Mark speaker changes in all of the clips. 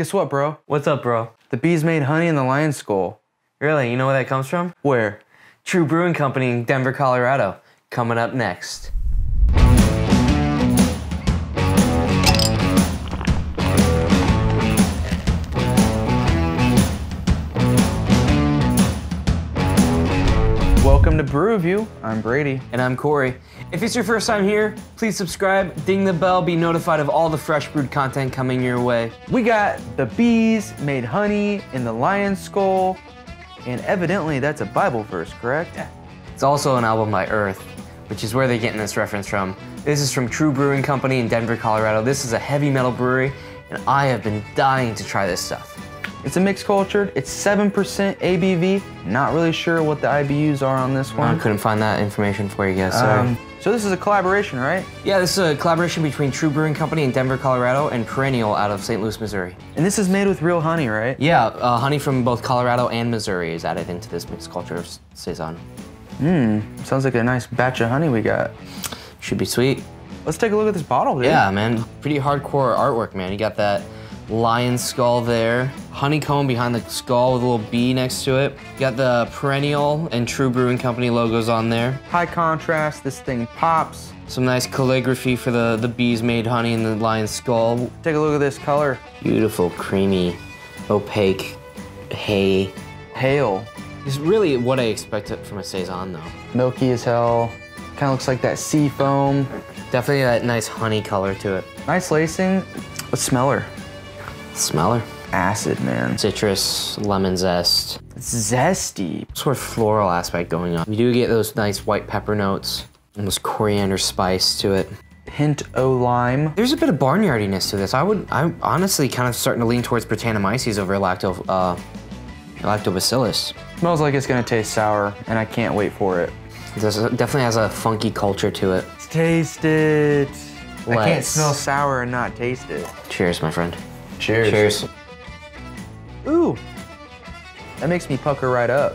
Speaker 1: Guess what, bro?
Speaker 2: What's up, bro?
Speaker 1: The bees made honey in the lion's skull.
Speaker 2: Really? You know where that comes from?
Speaker 1: Where?
Speaker 2: TRVE Brewing Company in Denver, Colorado. Coming up next.
Speaker 1: BruRevu. I'm Brady.
Speaker 2: And I'm Corey. If it's your first time here, please subscribe, ding the bell, be notified of all the fresh brewed content coming your way.
Speaker 1: We got the bees made honey in the lion's skull, and evidently that's a Bible verse, correct? Yeah.
Speaker 2: It's also an album by Earth, which is where they're getting this reference from. This is from TRVE Brewing Company in Denver, Colorado. This is a heavy metal brewery, and I have been dying to try this stuff.
Speaker 1: It's a mixed cultured. It's 7% ABV. Not really sure what the IBUs are on this one.
Speaker 2: I couldn't find that information for you guys, sorry.
Speaker 1: Um, so this is a collaboration, right?
Speaker 2: yeah, this is a collaboration between TRVE Brewing Company in Denver, Colorado, and Perennial out of St. Louis, Missouri.
Speaker 1: And this is made with real honey, right?
Speaker 2: Yeah, uh, honey from both Colorado and Missouri is added into this mixed culture of Mmm,
Speaker 1: Sounds like a nice batch of honey we got.
Speaker 2: Should be sweet.
Speaker 1: Let's take a look at this bottle, dude.
Speaker 2: Yeah, man. Pretty hardcore artwork, man. You got that lion skull there, honeycomb behind the skull with a little bee next to it. Got the Perennial and TRVE Brewing Company logos on there.
Speaker 1: High contrast. This thing pops.
Speaker 2: Some nice calligraphy for the, the bees made honey in the lion's skull.
Speaker 1: Take a look at this color.
Speaker 2: Beautiful, creamy, opaque hay.
Speaker 1: Hail.
Speaker 2: It's really what I expected from a Saison, though.
Speaker 1: Milky as hell. Kind of looks like that sea foam.
Speaker 2: Definitely that nice honey color to it.
Speaker 1: Nice lacing. Let's smell her.
Speaker 2: Smeller.
Speaker 1: Acid, man.
Speaker 2: Citrus, lemon zest.
Speaker 1: It's zesty.
Speaker 2: Sort of floral aspect going on. You do get those nice white pepper notes, almost coriander spice to it.
Speaker 1: Hint o lime.
Speaker 2: There's a bit of barnyardiness to this. I would, I'm honestly kind of starting to lean towards Brettanomyces over lacto, uh, lactobacillus.
Speaker 1: Smells like it's gonna taste sour, and I can't wait for it.
Speaker 2: It definitely has a funky culture to it.
Speaker 1: Let's taste it. I can't smell sour and not taste it.
Speaker 2: Cheers, my friend.
Speaker 1: Cheers.
Speaker 2: Cheers.
Speaker 1: Ooh. That makes me pucker right up.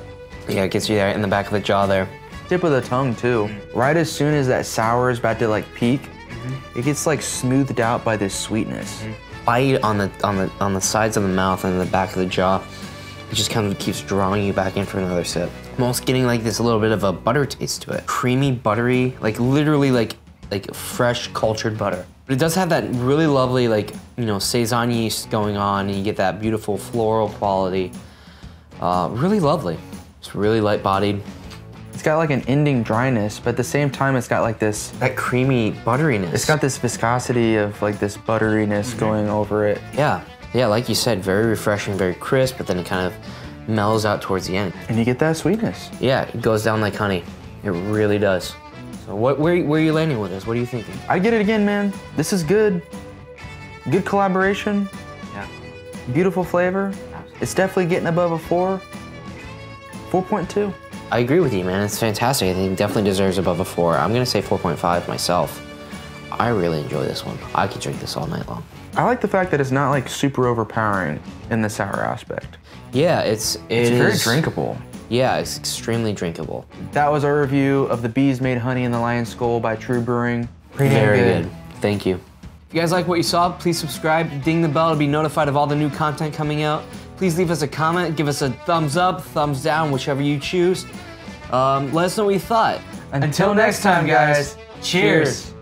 Speaker 2: Yeah, it gets you there in the back of the jaw there.
Speaker 1: Tip of the tongue too. Mm-hmm. Right as soon as that sour is about to like peak, mm-hmm. it gets like smoothed out by this sweetness. Mm-hmm.
Speaker 2: Bite on the on the on the sides of the mouth and the back of the jaw. It just kind of keeps drawing you back in for another sip. I'm almost getting like this little bit of a butter taste to it. Creamy, buttery, like literally like like fresh cultured butter. But it does have that really lovely like you know saison yeast going on, and you get that beautiful floral quality. Uh, really lovely. It's really light bodied.
Speaker 1: It's got like an ending dryness, but at the same time, it's got like this.
Speaker 2: That creamy butteriness.
Speaker 1: It's got this viscosity of like this butteriness going over it,
Speaker 2: yeah, yeah. Like you said, very refreshing, very crisp, but then it kind of mellows out towards the end.
Speaker 1: and you get that sweetness.
Speaker 2: Yeah, it goes down like honey. It really does. So what, where, where are you landing with this? What are you thinking?
Speaker 1: I get it again, man. This is good. Good collaboration.
Speaker 2: Yeah.
Speaker 1: Beautiful flavor. It's definitely getting above a four. 4.2.
Speaker 2: I agree with you, man. It's fantastic. I think it definitely deserves above a four. I'm gonna say 4.5 myself. I really enjoy this one. I could drink this all night long.
Speaker 1: I like the fact that it's not like super overpowering in the sour aspect.
Speaker 2: Yeah, it's
Speaker 1: It's very
Speaker 2: is-
Speaker 1: drinkable.
Speaker 2: Yeah, it's extremely drinkable.
Speaker 1: That was our review of the Bees Made Honey in the Lion's Skull by TRVE Brewing. Pretty
Speaker 2: Very good. Thank you. If you guys like what you saw, please subscribe, ding the bell to be notified of all the new content coming out. Please leave us a comment, give us a thumbs up, thumbs down, whichever you choose. Um, let us know what you thought.
Speaker 1: Until next time, guys. Cheers.